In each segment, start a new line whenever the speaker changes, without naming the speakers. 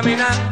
caminar.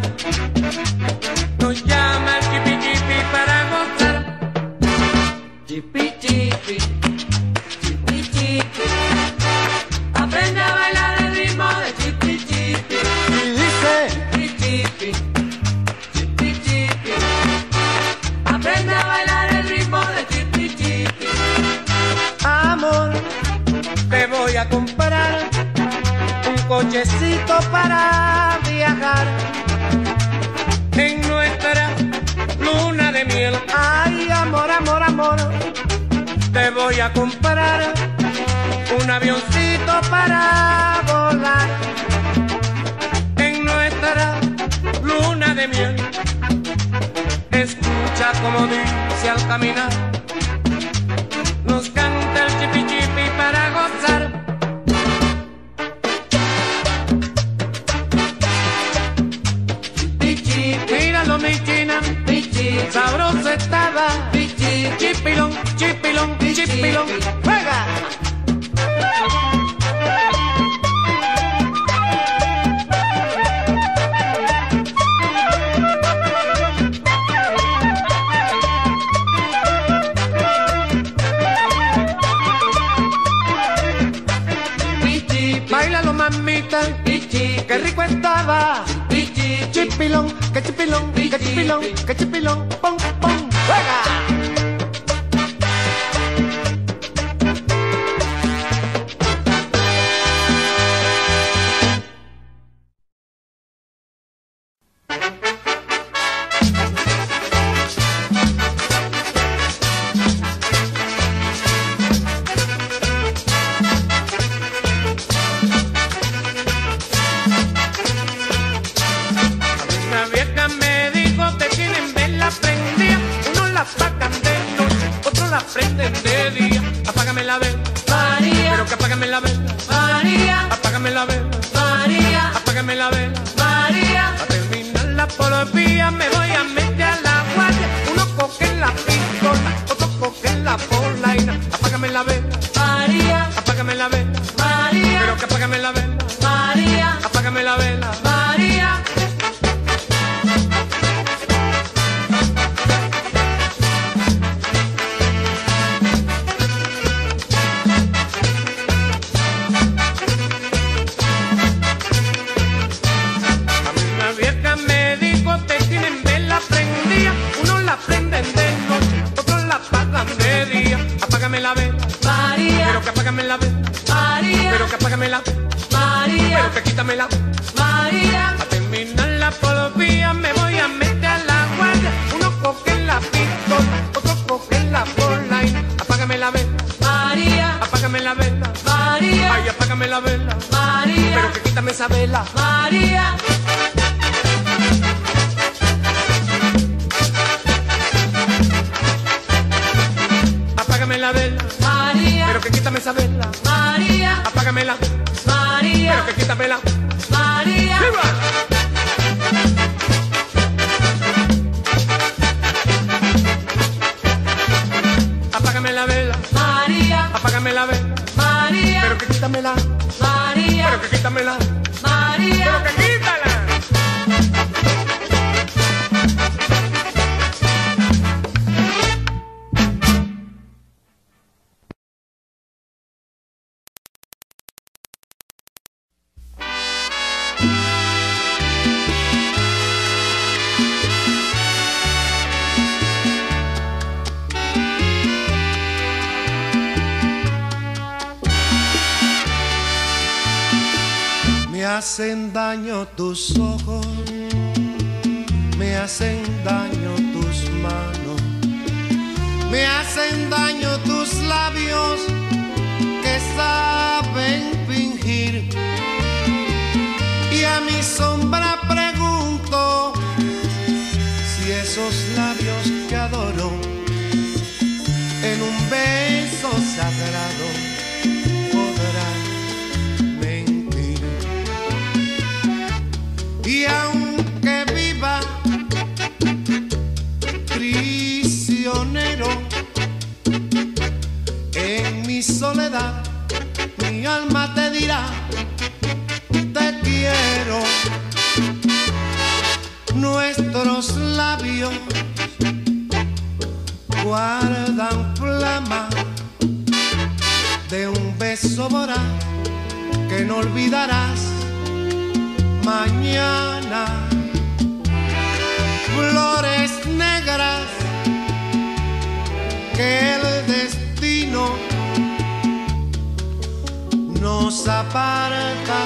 pichi, qué rico estaba, pichi, chipilón, que chipilón, que chipilón, que chipilón, pom, pom, juega. una vela.
María.
Pero que quítame esa vela.
María.
so te quiero. Nuestros labios guardan flama de un beso voraz que no olvidarás mañana. Flores negras que el
saparaca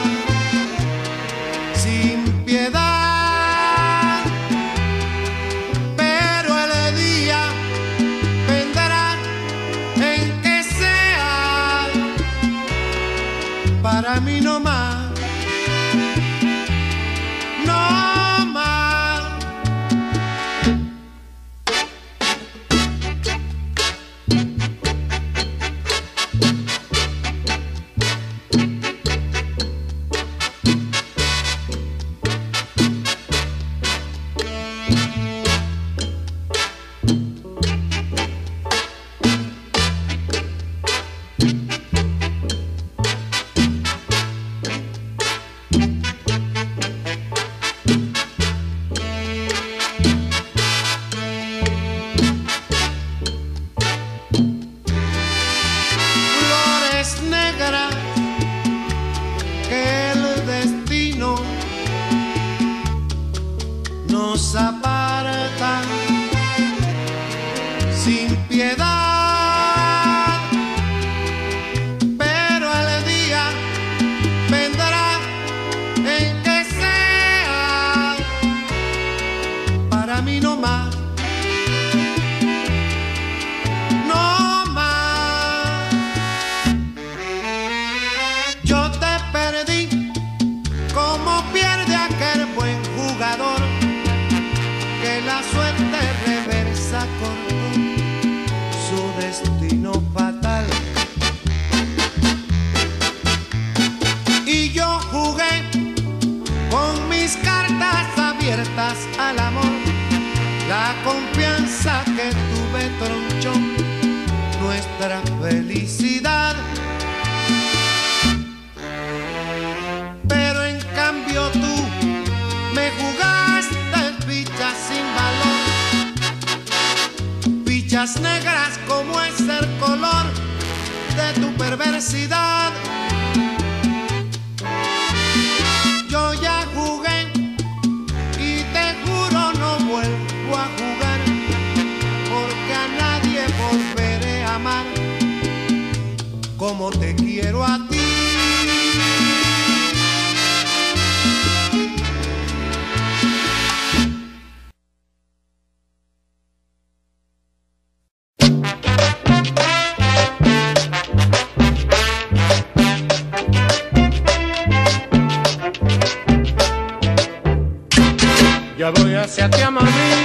Voy hacia ti, amor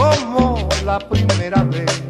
como la primera vez.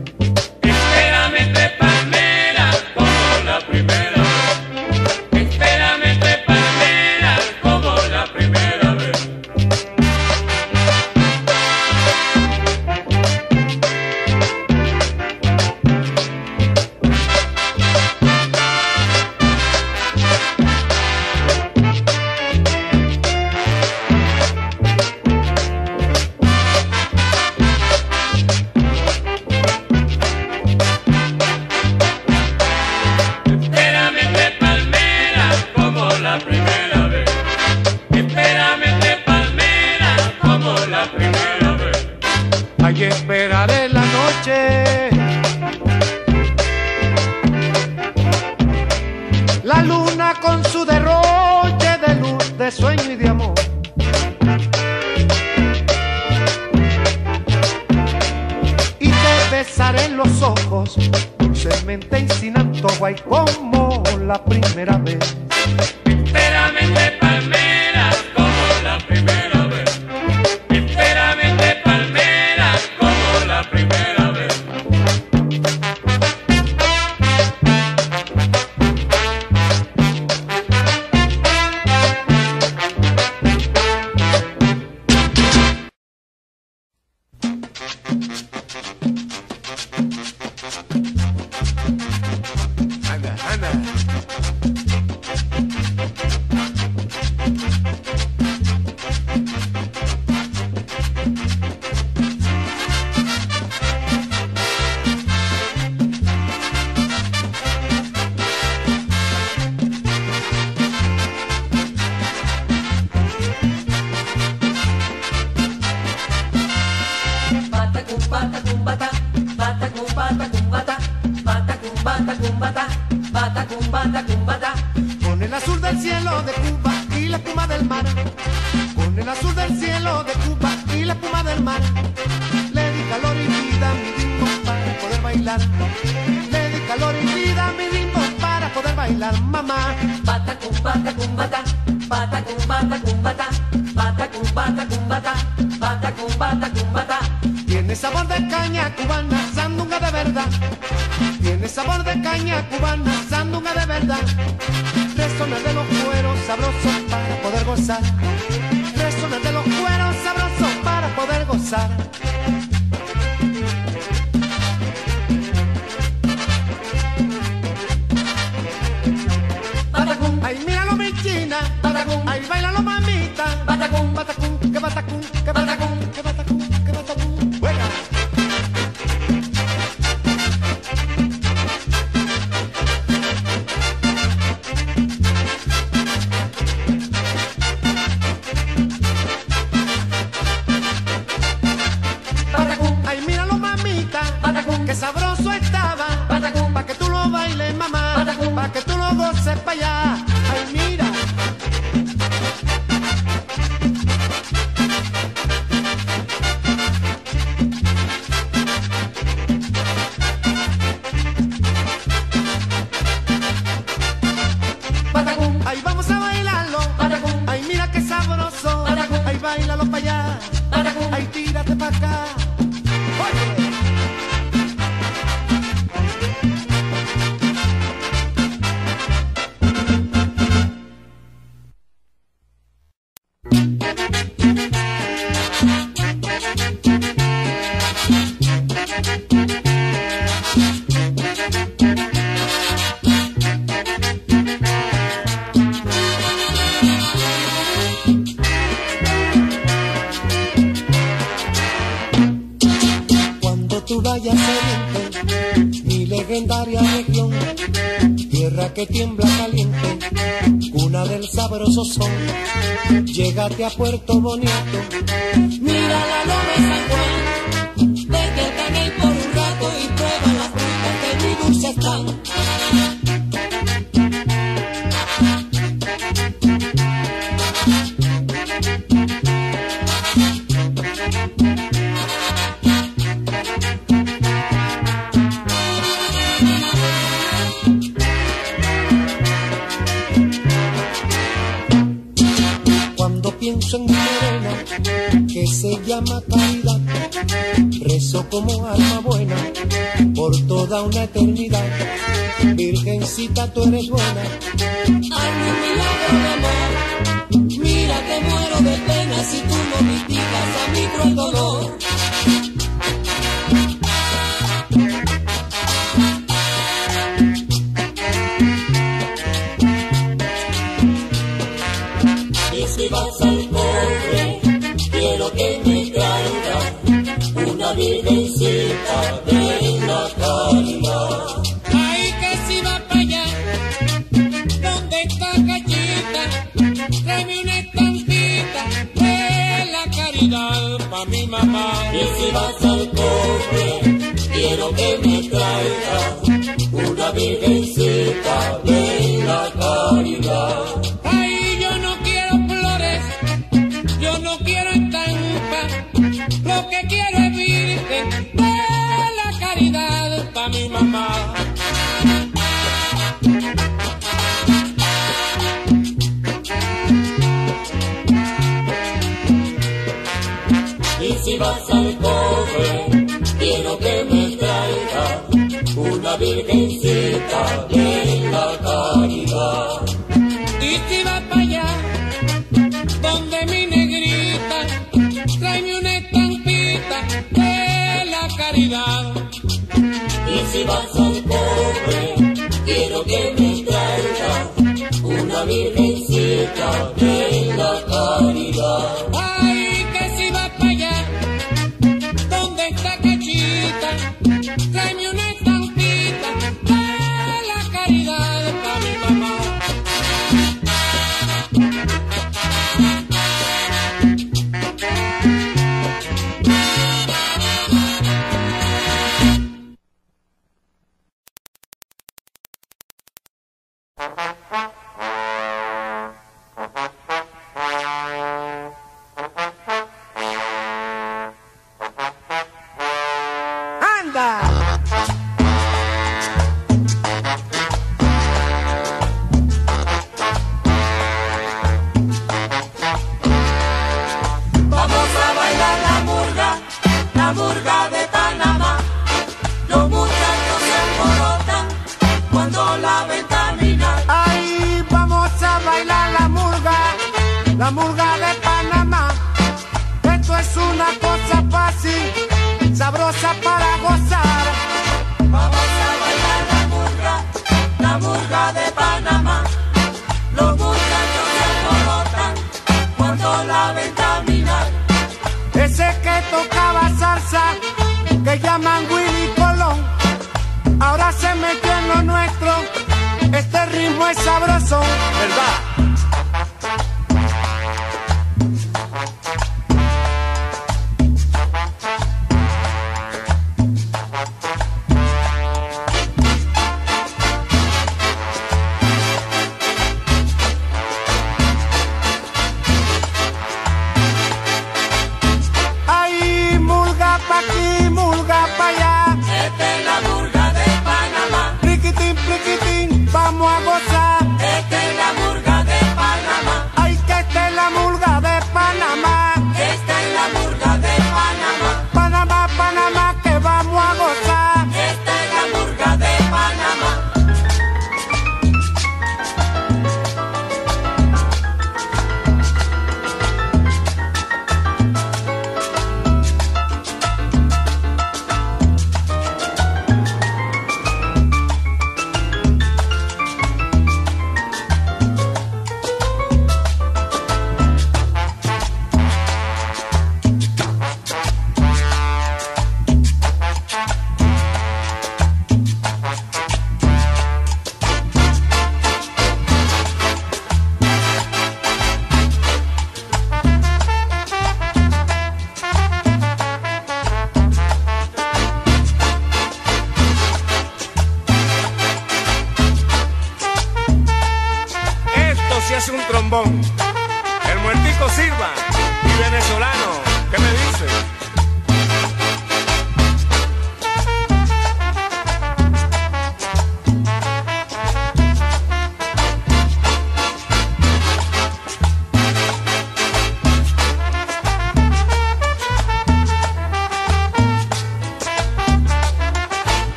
pa' que tú lo goces pa' allá. Rezo como alma buena por toda una eternidad. Virgencita, tú eres buena.
Hazme un milagro de amor. Mira que muero de pena si tú no mitigas a mi cruel dolor. si vas al cobre, quiero que me traigas una
virgen
receta de la caridad.
Y si vas para allá, donde mi negrita, tráeme una estampita de la caridad.
Y si vas al pobre, quiero que me traigas una virgencita de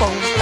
Pom,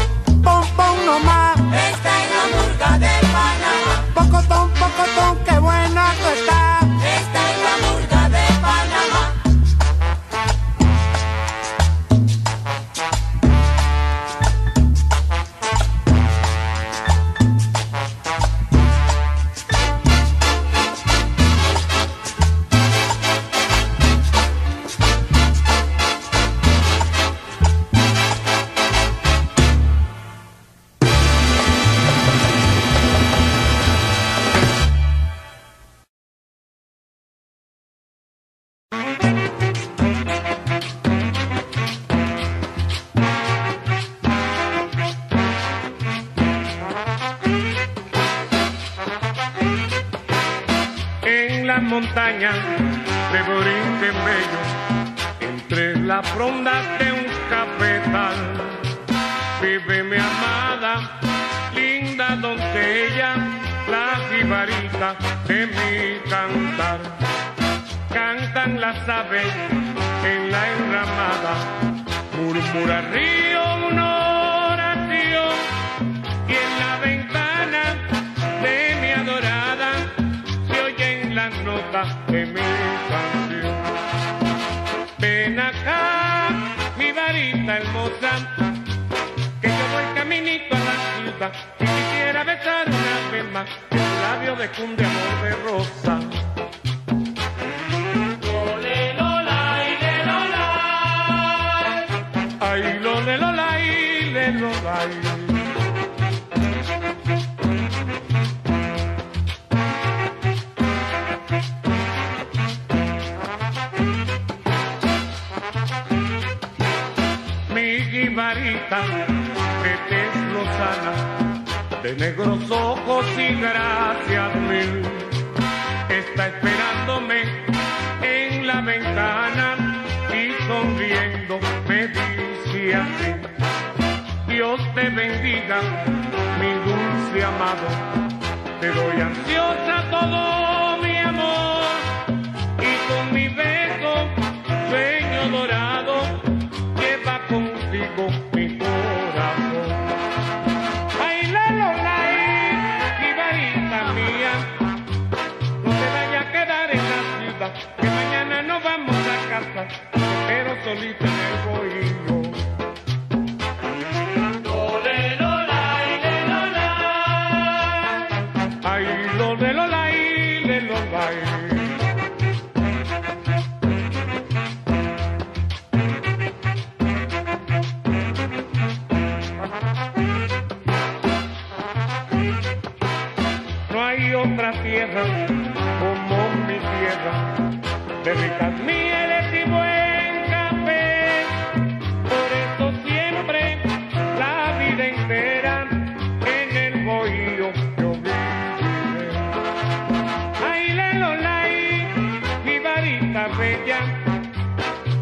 hermosa, que yo voy caminito a la ciudad y quisiera besar una vez más el labio de cumbre amor de rosa. De negros ojos y gracias mil, está esperándome en la ventana y sonriendo me dice así, Dios te bendiga, mi dulce amado, te doy ansiosa todo mi amor y con mi beso sueño dorado tierra como mi tierra, de ricas mieles y buen café. Por eso siempre, la vida entera, en el bohío yo viviré. Ay, le, lo, la, y, mi varita bella,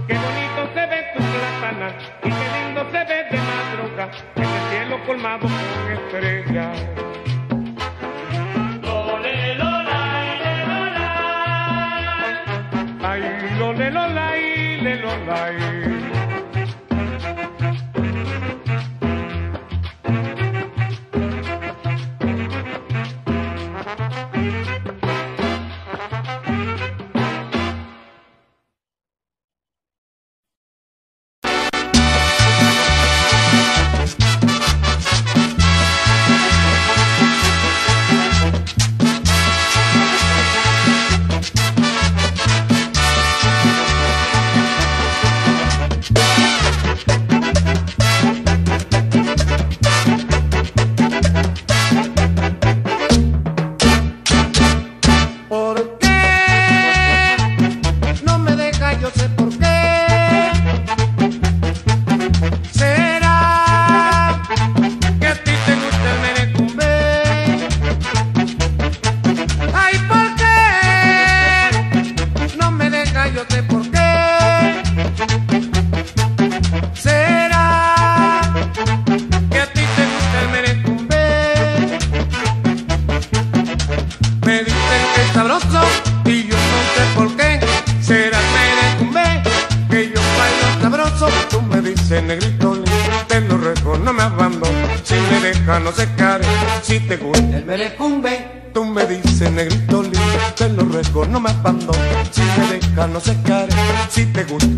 qué bonito se ve tu plátana y qué lindo se ve de madrugada, ese cielo colmado con estrellas. Ay, lole, lola, y
Ese negrito lindo, te lo ruego, no me abandono. Si me deja, no se care, si te gusta.
El merecumbe.
Tú me dices, negrito lindo, te lo ruego, no me abandono. Si me deja, no se care, si te gusta.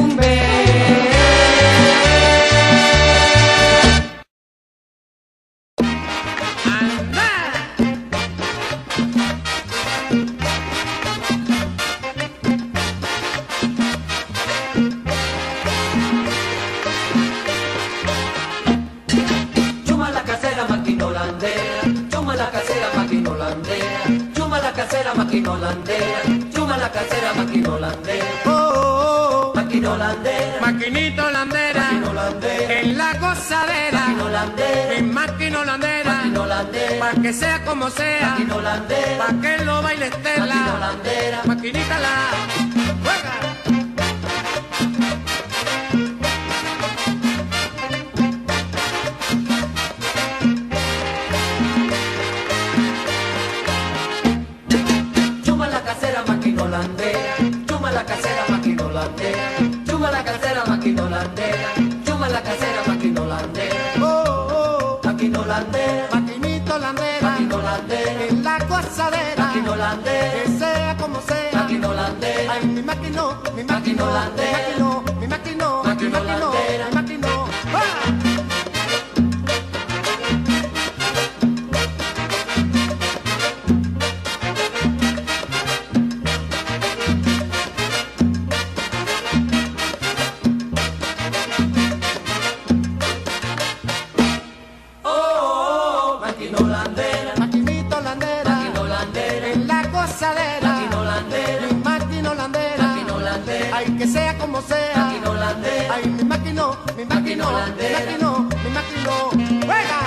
un beso. que
sea como sea, pa' que lo baile Estela,
gozadera.
Latin holandera.
Mi
máquina holandera.
Latin
holandera.
Ay, que sea como sea.
Latin holandera.
Ay, mi máquina, mi
máquina.
Mi máquina, mi máquina. ¡Juega!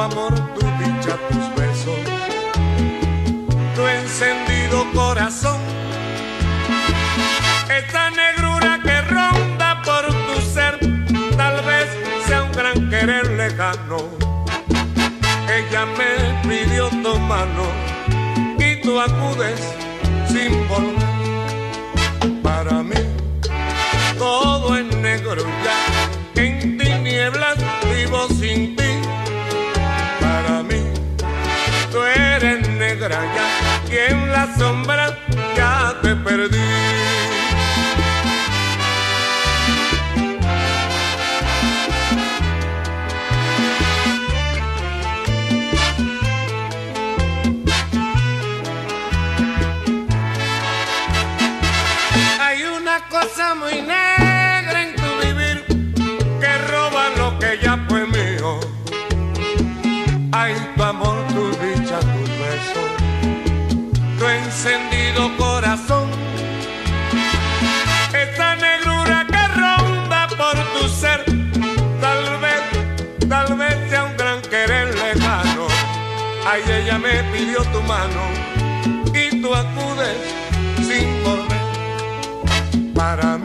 amor, tu dicha, tus besos, tu encendido corazón. Esta negrura que ronda por tu ser, tal vez sea un gran querer lejano. Ella me pidió tu mano y tú acudes sin volver. Para mí todo es negro ya, en tinieblas vivo sin negra ya, que en la sombra ya te perdí. ella me pidió tu mano y tú acudes sin volver para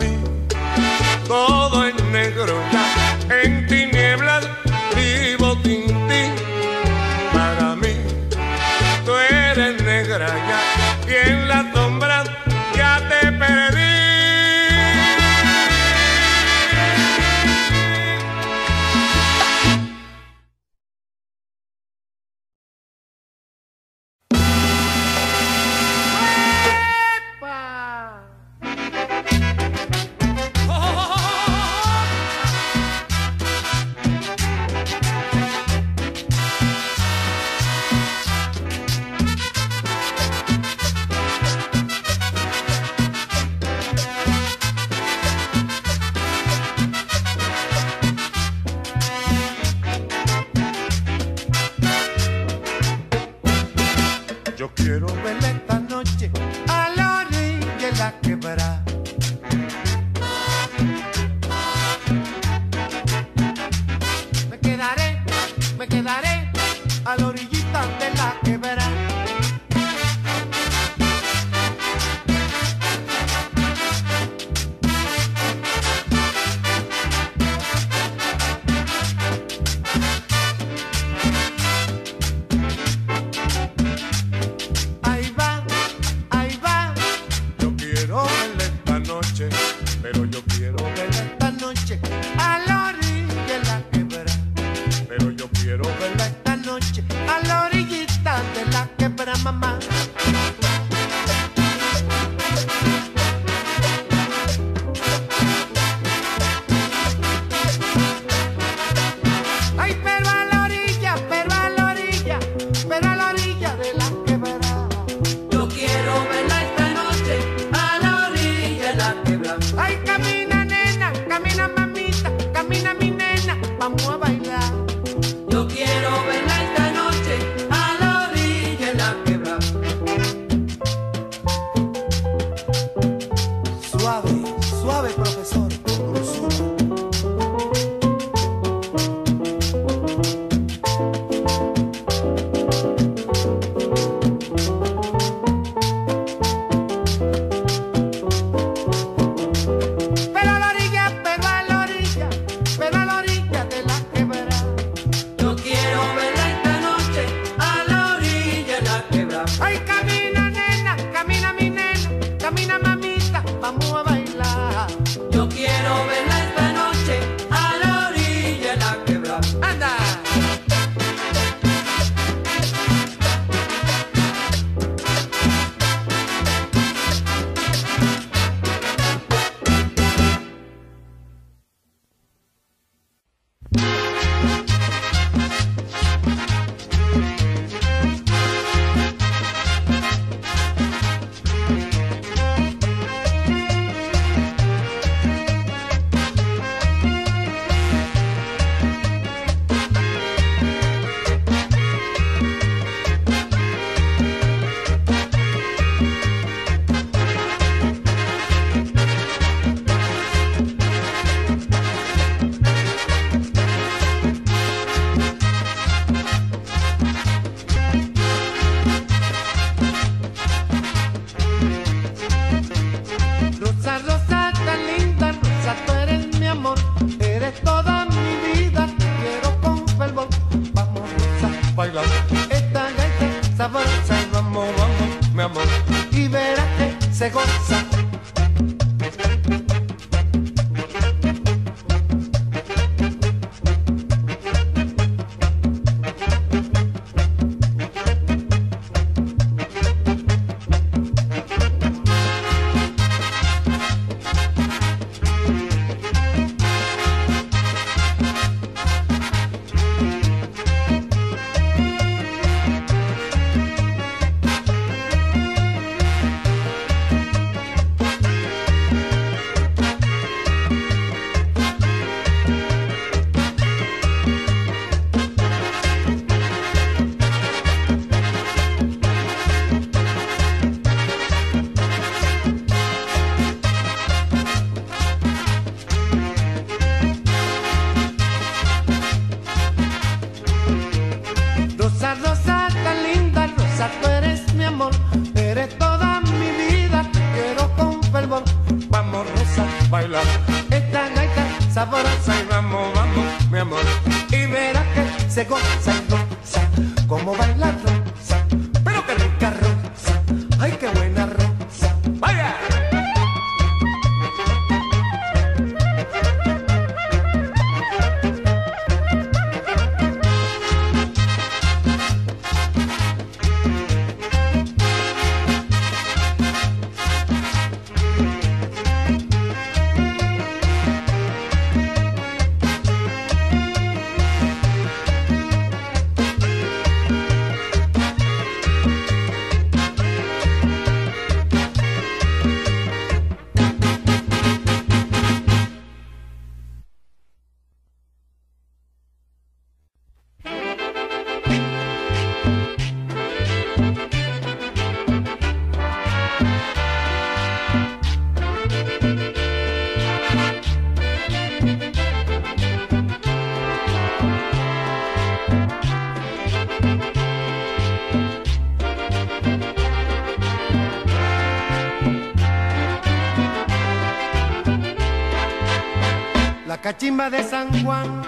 cachimba de San Juan.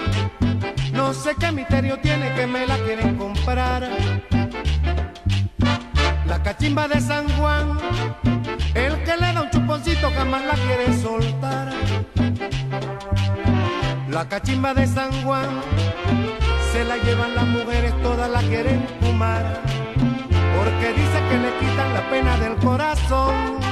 No sé qué misterio tiene que me la quieren comprar. La cachimba de San Juan, el que le da un chuponcito jamás la quiere soltar. La cachimba de San Juan, se la llevan las mujeres, todas la quieren fumar. Porque dice que le quitan la pena del corazón.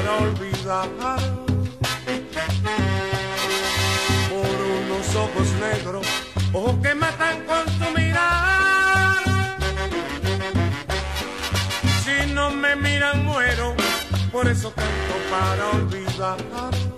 para olvidar por unos ojos negros, ojos que matan con tu mirar. Si no me miran muero, por eso canto para olvidar.